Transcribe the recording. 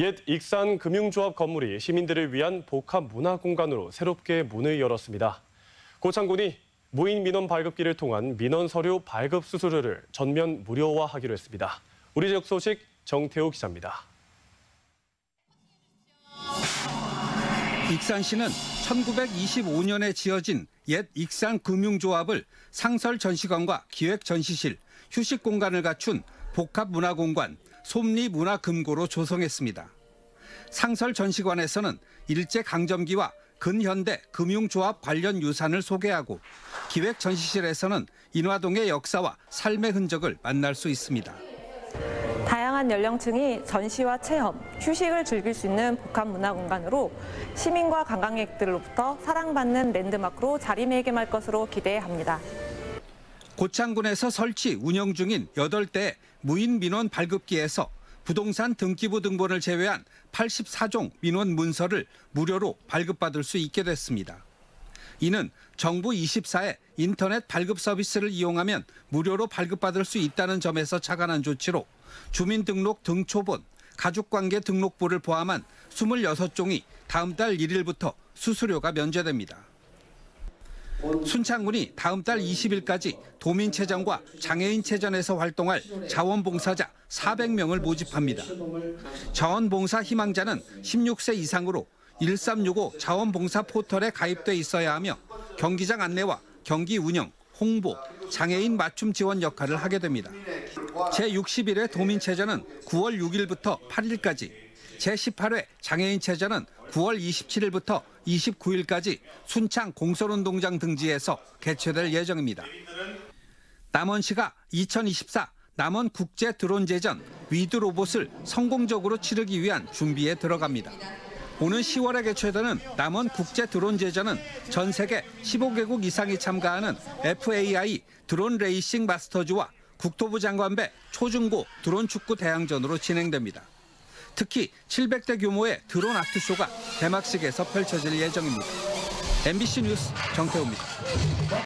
옛 익산 금융조합 건물이 시민들을 위한 복합 문화 공간으로 새롭게 문을 열었습니다. 고창군이 무인 민원 발급기를 통한 민원 서류 발급 수수료를 전면 무료화하기로 했습니다. 우리 지역 소식 정태호 기자입니다. 익산시는 1925년에 지어진 옛 익산 금융조합을 상설 전시관과 기획 전시실, 휴식 공간을 갖춘 복합 문화공간, 솜리 문화금고로 조성했습니다. 상설 전시관에서는 일제 강점기와 근현대 금융조합 관련 유산을 소개하고 기획 전시실에서는 인화동의 역사와 삶의 흔적을 만날 수 있습니다. 다양한 연령층이 전시와 체험, 휴식을 즐길 수 있는 복합 문화 공간으로 시민과 관광객들로부터 사랑받는 랜드마크로 자리매김할 것으로 기대합니다. 고창군에서 설치 운영 중인 8대 무인 민원 발급기에서 부동산 등기부 등본을 제외한 84종 민원 문서를 무료로 발급받을 수 있게 됐습니다. 이는 정부 24의 인터넷 발급 서비스를 이용하면 무료로 발급받을 수 있다는 점에서 착안한 조치로 주민등록 등초본, 가족관계 등록부를 포함한 26종이 다음 달 1일부터 수수료가 면제됩니다. 순창군이 다음 달 20일까지 도민체전과 장애인체전에서 활동할 자원봉사자 400명을 모집합니다. 자원봉사 희망자는 16세 이상으로 1365 자원봉사 포털에 가입돼 있어야 하며 경기장 안내와 경기 운영, 홍보, 장애인 맞춤 지원 역할을 하게 됩니다. 제61회 도민체전은 9월 6일부터 8일까지, 제18회 장애인체전은 9월 27일부터 29일까지 순창 공설운동장 등지에서 개최될 예정입니다. 남원시가 2024 남원 국제 드론 제전 with 로봇을 성공적으로 치르기 위한 준비에 들어갑니다. 오는 10월에 개최되는 남원 국제 드론 제전은 전 세계 15개국 이상이 참가하는 FAI 드론 레이싱 Masters와 국토부 장관배 초중고 드론 축구 대항전으로 진행됩니다. 특히 700대 규모의 드론 아트쇼가 개막식에서 펼쳐질 예정입니다. MBC 뉴스 정태우입니다.